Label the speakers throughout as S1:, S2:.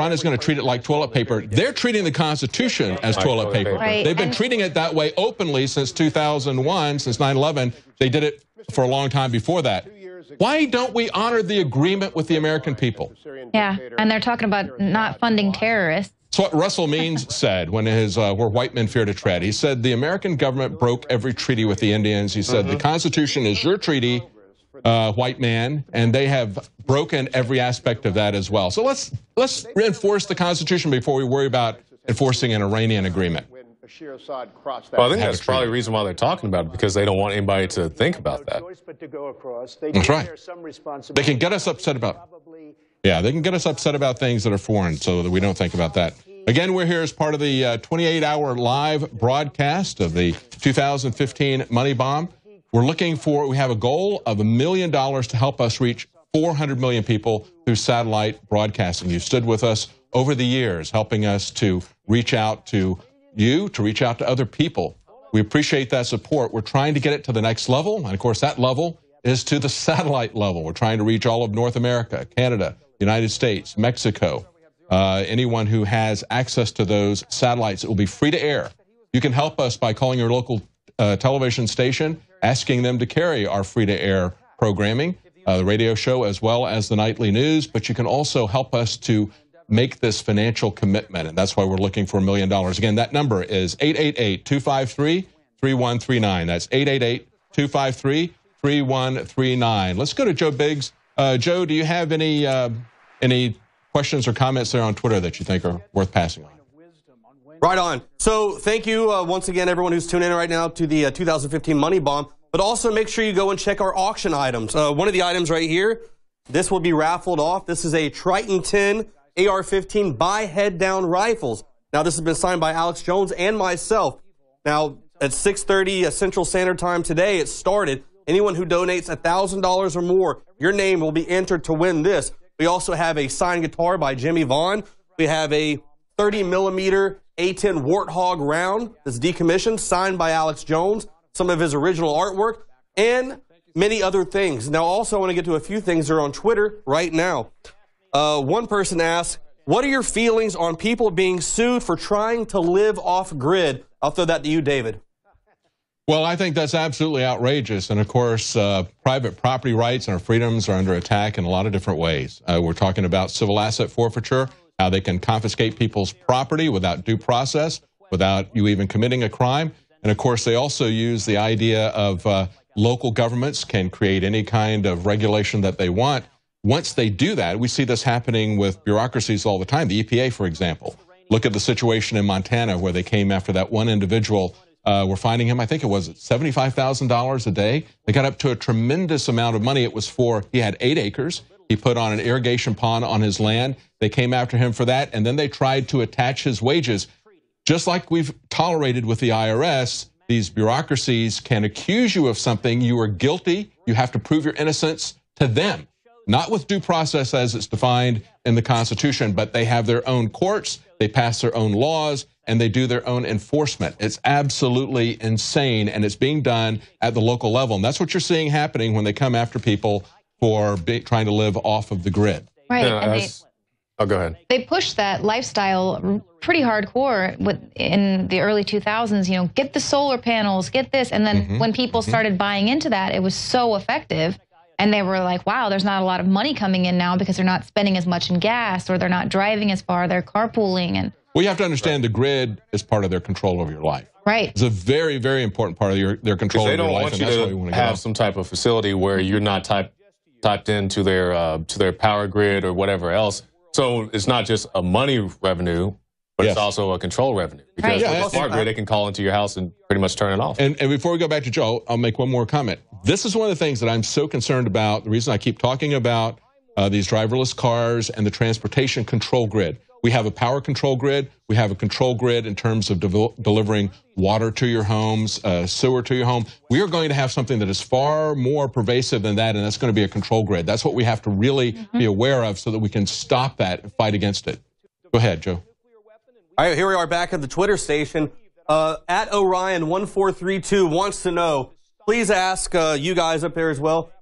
S1: Ron is going to treat it like toilet paper. They're treating the Constitution as toilet
S2: toilet
S1: paper.
S2: paper.
S3: Right,
S1: They've been
S3: and-
S1: treating it that way openly since 2001, since 9/11. They did it for a long time before that. Why don't we honor the agreement with the American people?
S3: Yeah, and they're talking about not funding terrorists.
S1: It's what Russell Means said when his uh, "Where White Men Fear to Tread." He said the American government broke every treaty with the Indians. He said the Constitution is your treaty, uh, white man, and they have broken every aspect of that as well. So let's let's reinforce the Constitution before we worry about enforcing an Iranian agreement.
S4: When Bashir Assad crossed that
S2: Well, I think that's probably the reason why they're talking about it because they don't want anybody to think about that.
S5: choice but to go across. They
S1: That's right. They can get us upset about Yeah, they can get us upset about things that are foreign so that we don't think about that. Again, we're here as part of the 28 hour live broadcast of the 2015 Money Bomb. We're looking for, we have a goal of a million dollars to help us reach 400 million people through satellite broadcasting. You've stood with us over the years, helping us to reach out to you, to reach out to other people. We appreciate that support. We're trying to get it to the next level. And of course, that level is to the satellite level. We're trying to reach all of North America, Canada, United States, Mexico, uh, anyone who has access to those satellites. It will be free to air. You can help us by calling your local uh, television station, asking them to carry our free to air programming, uh, the radio show, as well as the nightly news. But you can also help us to make this financial commitment. And that's why we're looking for a million dollars. Again, that number is 888 253 3139. That's 888 253 3139. Let's go to Joe Biggs. Uh, Joe, do you have any uh, any questions or comments there on Twitter that you think are worth passing on?
S6: Right on. So thank you uh, once again, everyone who's tuning in right now to the uh, 2015 Money Bomb. But also make sure you go and check our auction items. Uh, one of the items right here, this will be raffled off. This is a Triton 10 AR-15 by head down rifles. Now this has been signed by Alex Jones and myself. Now at 6:30 uh, Central Standard Time today, it started. Anyone who donates $1,000 or more, your name will be entered to win this. We also have a signed guitar by Jimmie Vaughan. We have a 30 millimeter A10 Warthog round that's decommissioned, signed by Alex Jones, some of his original artwork, and many other things. Now, also, I want to get to a few things that are on Twitter right now. Uh, one person asked, What are your feelings on people being sued for trying to live off grid? I'll throw that to you, David.
S1: Well, I think that's absolutely outrageous. And of course, uh, private property rights and our freedoms are under attack in a lot of different ways. Uh, we're talking about civil asset forfeiture, how they can confiscate people's property without due process, without you even committing a crime. And of course, they also use the idea of uh, local governments can create any kind of regulation that they want. Once they do that, we see this happening with bureaucracies all the time. The EPA, for example. Look at the situation in Montana where they came after that one individual. Uh, we're finding him, I think it was $75,000 a day. They got up to a tremendous amount of money. It was for, he had eight acres. He put on an irrigation pond on his land. They came after him for that. And then they tried to attach his wages. Just like we've tolerated with the IRS, these bureaucracies can accuse you of something. You are guilty. You have to prove your innocence to them, not with due process as it's defined in the Constitution, but they have their own courts, they pass their own laws, and they do their own enforcement. It's absolutely insane, and it's being done at the local level. And that's what you're seeing happening when they come after people for be, trying to live off of the grid.
S3: Right.
S2: Yeah,
S3: and they,
S2: oh, go ahead.
S3: they pushed that lifestyle pretty hardcore with, in the early 2000s. You know, get the solar panels, get this. And then mm-hmm, when people mm-hmm. started buying into that, it was so effective. And they were like, wow, there's not a lot of money coming in now because they're not spending as much in gas or they're not driving as far, they're carpooling. And
S1: Well, you have to understand the grid is part of their control over your life.
S3: right.
S1: It's a very, very important part of your, their control
S2: They
S1: of your
S2: don't
S1: life,
S2: want
S1: and
S2: you
S1: that's why we
S2: to
S1: want to get
S2: have
S1: off.
S2: some type of facility where you're not typed typed into their uh, to their power grid or whatever else. So it's not just a money revenue, but
S1: Yes.
S2: it's also a control revenue because
S3: Right.
S1: Yeah,
S2: with
S1: that's-
S2: smart grid, they can call into your house and pretty much turn it off.
S1: And, and before we go back to Joe, I'll make one more comment. This is one of the things that I'm so concerned about. The reason I keep talking about uh, these driverless cars and the transportation control grid. We have a power control grid. We have a control grid in terms of devel- delivering water to your homes, uh, sewer to your home. We are going to have something that is far more pervasive than that, and that's going to be a control grid. That's what we have to really be aware of so that we can stop that and fight against it. Go ahead, Joe.
S6: All right, here we are back at the Twitter station. Uh, at Orion1432 wants to know, please ask uh, you guys up there as well,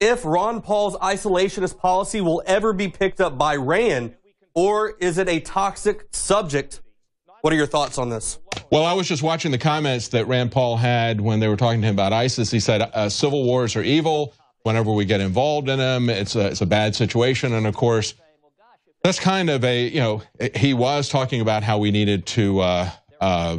S6: if Ron Paul's isolationist policy will ever be picked up by Rand or is it a toxic subject? What are your thoughts on this?
S1: Well, I was just watching the comments that Rand Paul had when they were talking to him about ISIS. He said uh, civil wars are evil. Whenever we get involved in them, it's a, it's a bad situation. And of course, that's kind of a, you know, he was talking about how we needed to uh, uh,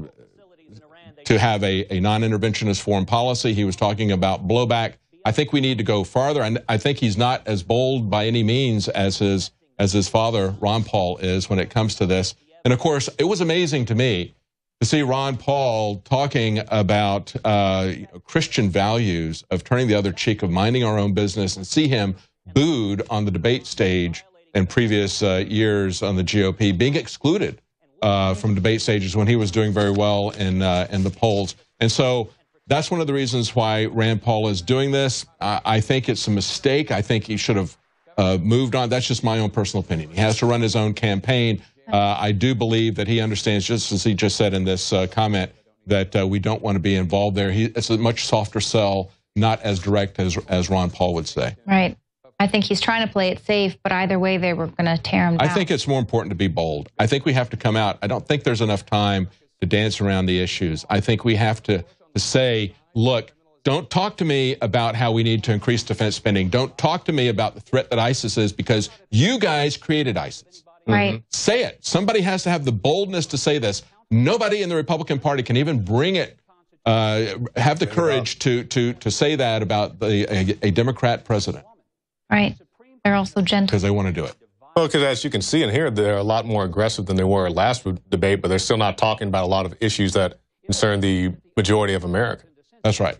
S1: to have a, a non-interventionist foreign policy. He was talking about blowback. I think we need to go farther, and I think he's not as bold by any means as his as his father Ron Paul is when it comes to this. And of course, it was amazing to me to see Ron Paul talking about uh, Christian values of turning the other cheek, of minding our own business, and see him booed on the debate stage in previous uh, years on the GOP, being excluded uh, from debate stages when he was doing very well in uh, in the polls. And so that's one of the reasons why Rand Paul is doing this. I think it's a mistake. I think he should have uh, moved on. That's just my own personal opinion. He has to run his own campaign. Uh, I do believe that he understands, just as he just said in this uh, comment, that we don't want to be involved there. He, it's a much softer sell, not as direct as as Ron Paul would say.
S3: Right. I think he's trying to play it safe, but either way, they were going to tear him down.
S1: I think it's more important to be bold. I think we have to come out. I don't think there's enough time to dance around the issues. I think we have to, to say, look, don't talk to me about how we need to increase defense spending. Don't talk to me about the threat that ISIS is because you guys created ISIS.
S3: Right. Mm-hmm.
S1: Say it. Somebody has to have the boldness to say this. Nobody in the Republican Party can even bring it, uh, have the courage to, to, to say that about the, a, a Democrat president.
S3: Right. They're also gentle.
S1: Because they want to do it.
S2: Well, because as you can see and hear, they're a lot more aggressive than they were last debate, but they're still not talking about a lot of issues that concern the majority of America.
S1: That's right.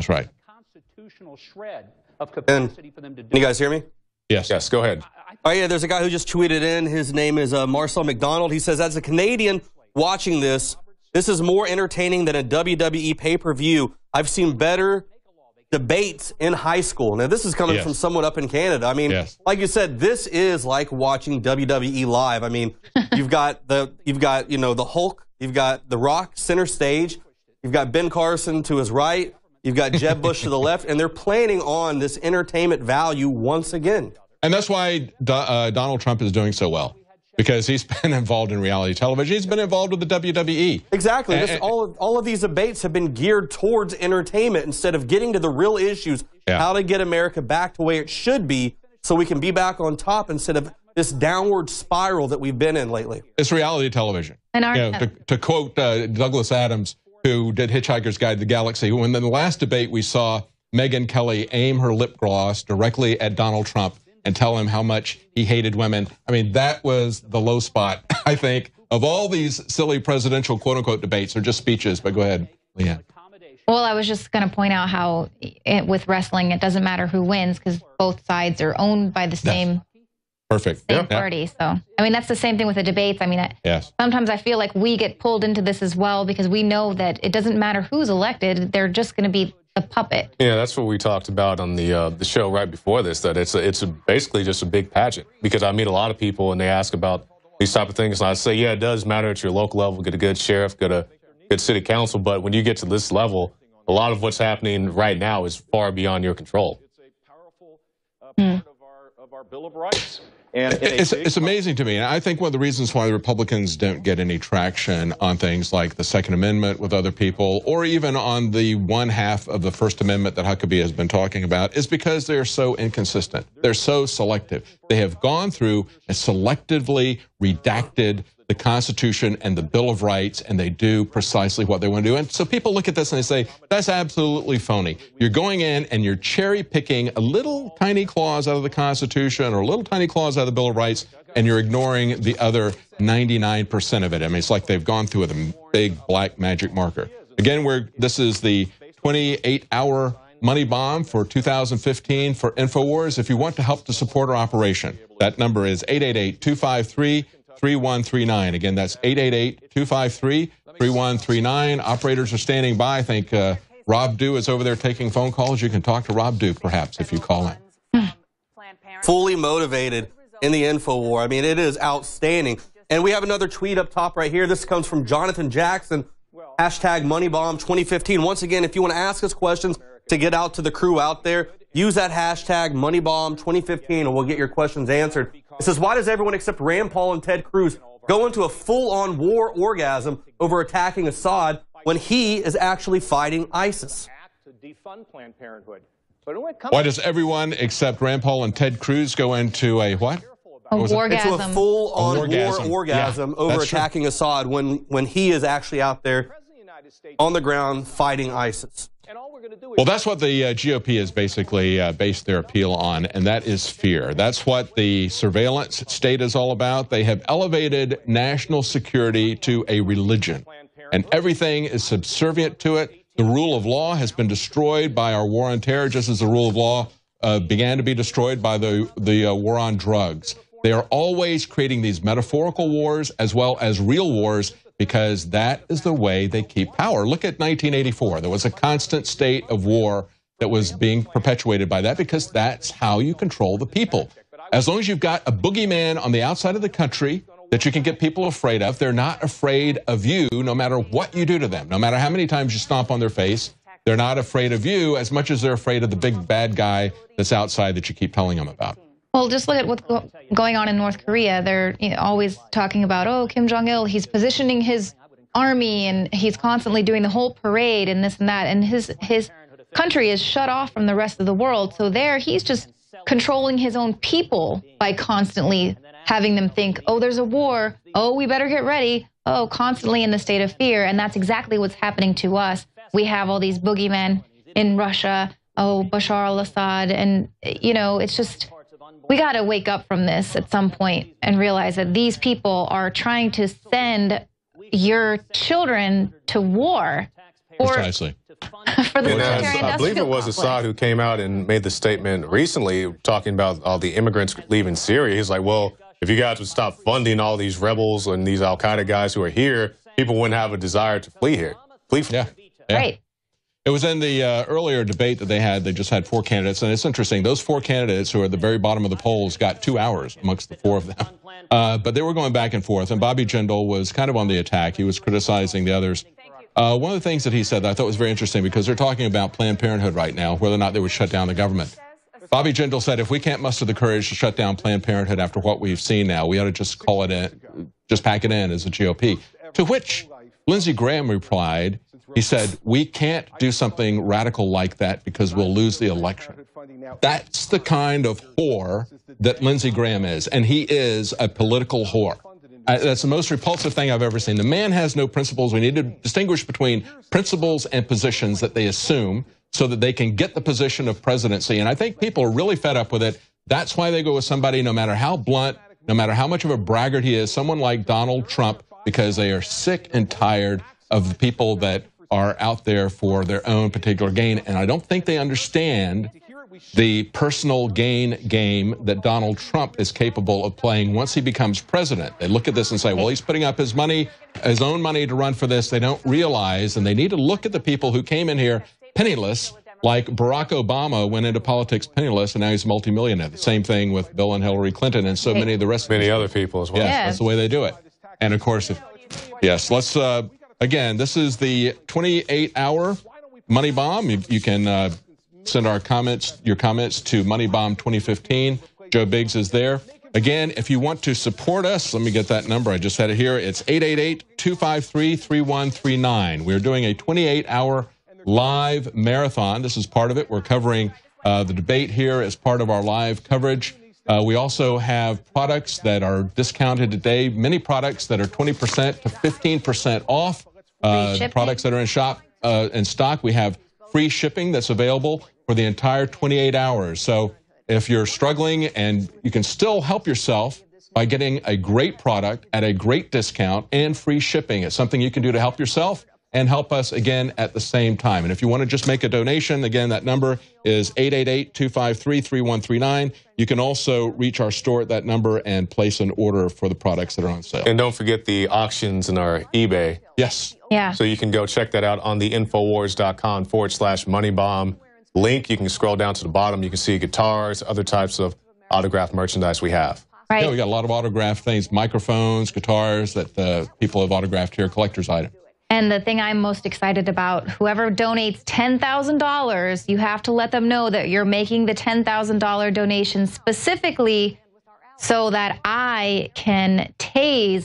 S1: That's right.
S6: Constitutional shred of capacity for them to do. Can you guys hear me?
S1: Yes.
S2: Yes. Go ahead.
S6: Oh yeah, there's a guy who just tweeted in. His name is uh, Marcel McDonald. He says, as a Canadian watching this, this is more entertaining than a WWE pay per view. I've seen better debates in high school. Now, this is coming yes. from someone up in Canada. I mean, yes. like you said, this is like watching WWE live. I mean, you've got the you've got you know the Hulk, you've got the Rock center stage, you've got Ben Carson to his right, you've got Jeb Bush to the left, and they're planning on this entertainment value once again.
S1: And that's why uh, Donald Trump is doing so well because he's been involved in reality television. He's been involved with the WWE.
S6: Exactly. And, this, all, of, all of these debates have been geared towards entertainment instead of getting to the real issues, yeah. how to get America back to where it should be so we can be back on top instead of this downward spiral that we've been in lately.
S1: It's reality television.
S3: And our,
S1: you know, to, to, quote uh, Douglas Adams, who did Hitchhiker's Guide to the Galaxy, when in the last debate we saw Megyn Kelly aim her lip gloss directly at Donald Trump and tell him how much he hated women. I mean, that was the low spot, I think, of all these silly presidential quote unquote debates or just speeches. But go ahead, Leanne.
S3: Well, I was just going to point out how it, with wrestling, it doesn't matter who wins because both sides are owned by the same.
S1: Perfect.
S3: Same yeah. party. So, I mean, that's the same thing with the debates. I mean, I,
S1: yes.
S3: sometimes I feel like we get pulled into this as well because we know that it doesn't matter who's elected; they're just going to be the puppet.
S2: Yeah, that's what we talked about on the uh, the show right before this. That it's a, it's a basically just a big pageant because I meet a lot of people and they ask about these type of things, and I say, yeah, it does matter at your local level. Get a good sheriff, get a good city council, but when you get to this level, a lot of what's happening right now is far beyond your control.
S4: It's a powerful uh, part of our of our Bill of Rights.
S1: And it's, it's amazing to me. And I think one of the reasons why the Republicans don't get any traction on things like the Second Amendment with other people, or even on the one half of the First Amendment that Huckabee has been talking about, is because they're so inconsistent. They're so selective. They have gone through and selectively redacted the Constitution and the Bill of Rights, and they do precisely what they want to do. And so people look at this and they say, that's absolutely phony. You're going in and you're cherry picking a little tiny clause out of the Constitution or a little tiny clause out of the Bill of Rights, and you're ignoring the other 99% of it. I mean, it's like they've gone through with a big black magic marker. Again, we're, this is the 28 hour money bomb for 2015 for InfoWars. If you want to help to support our operation, that number is 888 253 3139. Again, that's 888 253 3139. Operators are standing by. I think uh, Rob Dew is over there taking phone calls. You can talk to Rob Dew, perhaps, if you call in.
S6: Fully motivated in the info war. I mean, it is outstanding. And we have another tweet up top right here. This comes from Jonathan Jackson. Hashtag MoneyBomb 2015. Once again, if you want to ask us questions to get out to the crew out there, use that hashtag MoneyBomb2015 and we'll get your questions answered. It says, why does everyone except Rand Paul and Ted Cruz go into a full-on war orgasm over attacking Assad when he is actually fighting ISIS?
S4: to defund Planned Parenthood. But when it comes
S1: Why does everyone except Rand Paul and Ted Cruz go into a what?
S3: A
S1: was
S3: wargasm.
S6: Into a full-on war
S1: wargasm.
S6: orgasm
S1: Yeah,
S6: over
S1: that's true.
S6: attacking Assad when, when he is actually out there on the ground fighting ISIS.
S4: and all we're going to do is
S1: Well, that's what the uh, GOP has basically uh, based their appeal on, and that is fear. That's what the surveillance state is all about. They have elevated national security to a religion, and everything is subservient to it. The rule of law has been destroyed by our war on terror, just as the rule of law uh, began to be destroyed by the, the uh, war on drugs. They are always creating these metaphorical wars as well as real wars because that is the way they keep power. Look at 1984. There was a constant state of war that was being perpetuated by that because that's how you control the people. As long as you've got a boogeyman on the outside of the country that you can get people afraid of, they're not afraid of you no matter what you do to them, no matter how many times you stomp on their face. They're not afraid of you as much as they're afraid of the big bad guy that's outside that you keep telling them about.
S3: Well, just look at what's go- going on in North Korea. They're you know, always talking about, oh, Kim Jong Il, he's positioning his army and he's constantly doing the whole parade and this and that. And his his country is shut off from the rest of the world. So there, he's just controlling his own people by constantly having them think, oh, there's a war. Oh, we better get ready. Oh, constantly in the state of fear. And that's exactly what's happening to us. We have all these boogeymen in Russia. Oh, Bashar al Assad. And, you know, it's just we got to wake up from this at some point and realize that these people are trying to send your children to war or
S1: Precisely.
S3: for the military
S2: as- I believe it was
S3: complex.
S2: Assad who came out and made the statement recently talking about all the immigrants leaving Syria. He's like, well, if you guys would stop funding all these rebels and these Al Qaeda guys who are here, people wouldn't have a desire to flee here. Flee from
S1: Yeah. yeah.
S3: Right.
S1: It was in the uh, earlier debate that they had. They just had four candidates, and it's interesting. Those four candidates who are at the very bottom of the polls got two hours amongst the four of them. Uh, but they were going back and forth, and Bobby Jindal was kind of on the attack. He was criticizing the others. Uh, one of the things that he said that I thought was very interesting because they're talking about Planned Parenthood right now, whether or not they would shut down the government. Bobby Jindal said, if we can't muster the courage to shut down Planned Parenthood after what we've seen now, we ought to just call it in, just pack it in as a GOP. To which Lindsey Graham replied, he said, we can't do something radical like that because we'll lose the election. That's the kind of whore that Lindsey Graham is, and he is a political whore. I, that's the most repulsive thing I've ever seen. The man has no principles. We need to distinguish between principles and positions that they assume so that they can get the position of presidency. And I think people are really fed up with it. That's why they go with somebody, no matter how blunt, no matter how much of a braggart he is, someone like Donald Trump, because they are sick and tired of the people that are out there for their own particular gain. And I don't think they understand the personal gain game that Donald Trump is capable of playing once he becomes president. They look at this and say, well, he's putting up his money, his own money to run for this. They don't realize, and they need to look at the people who came in here penniless, like Barack Obama went into politics penniless, and now he's a multimillionaire. The same thing with Bill and Hillary Clinton and so many of the rest of
S2: Many other people as well.
S1: Yes,
S3: Yeah.
S1: that's the way they do it. And of course, if, yes, let's, uh, again, this is the 28 hour Money Bomb. You, you can uh, send our comments, your comments to Money Bomb 2015. Joe Biggs is there. Again, if you want to support us, let me get that number. I just had it here. It's 888 253 3139. We're doing a 28 hour live marathon. This is part of it. We're covering uh, the debate here as part of our live coverage. Uh, we also have products that are discounted today, many products that are 20% to 15% off. Uh, products that are in shop uh, in stock. We have free shipping that's available for the entire 28 hours. So if you're struggling and you can still help yourself by getting a great product at a great discount and free shipping, it's something you can do to help yourself and help us again at the same time. And if you want to just make a donation, again, that number is 888-253-3139. You can also reach our store at that number and place an order for the products that are on sale.
S2: And don't forget the auctions in our eBay.
S1: Yes.
S3: Yeah.
S2: So you can go check that out on the Infowars.com forward slash money bomb link. You can scroll down to the bottom. You can see guitars, other types of autographed merchandise we have.
S3: right.
S1: Yeah, we got a lot of autographed things, microphones, guitars that uh, people have autographed here, collector's item.
S3: And the thing I'm most excited about, whoever donates $10,000, you have to let them know that you're making the $10,000 donation specifically so that I can tase